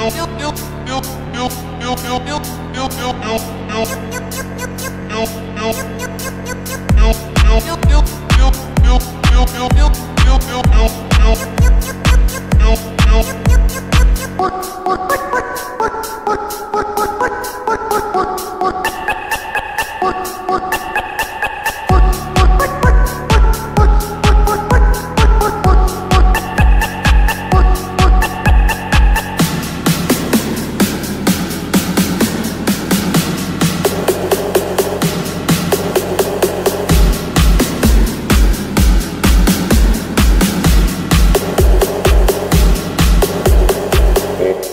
no, no, no, no,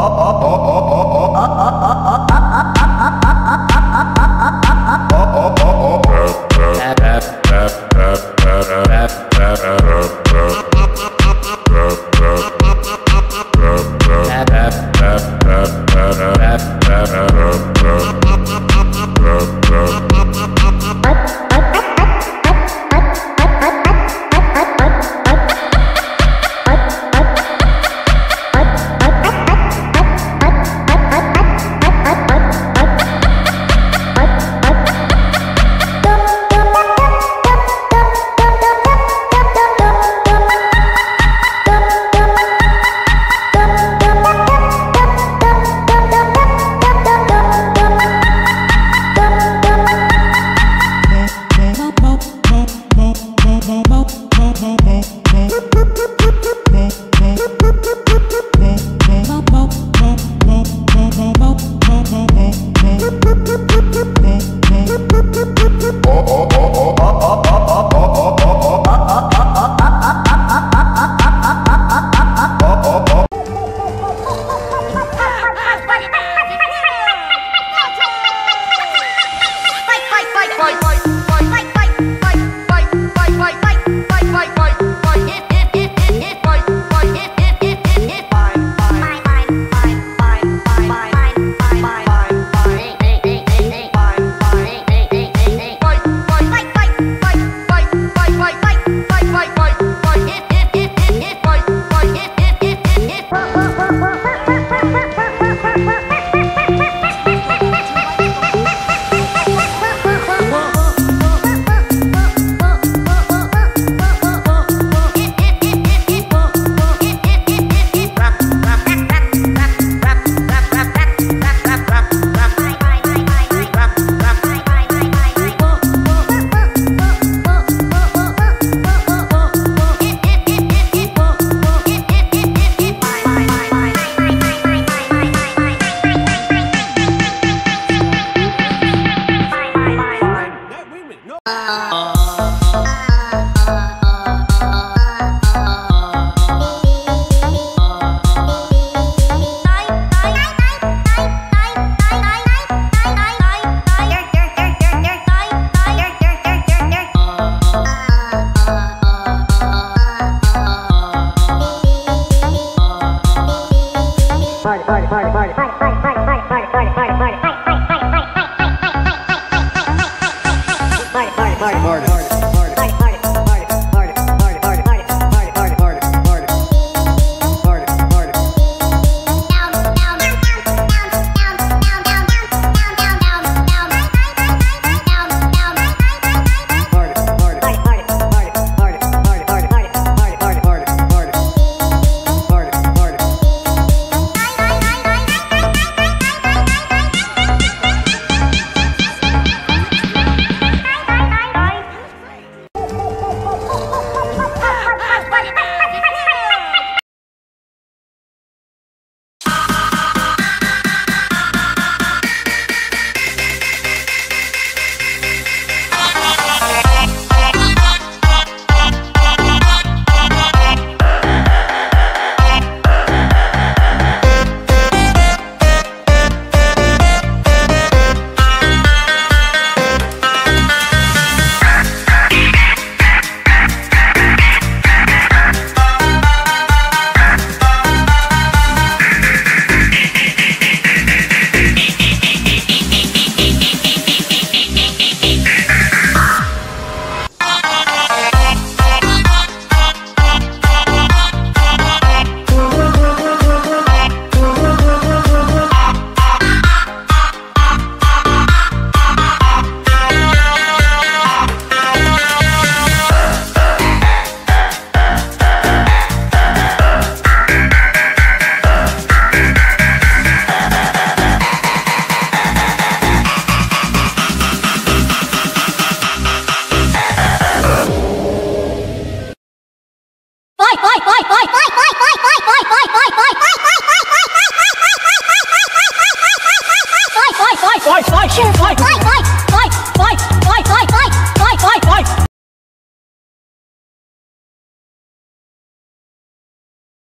up, up. Marty, Marty, Marty, Marty.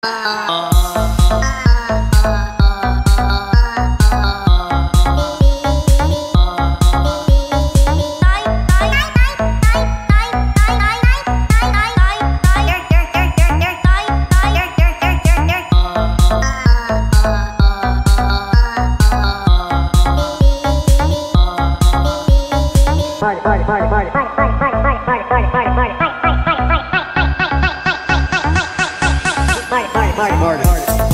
Uh... hardest.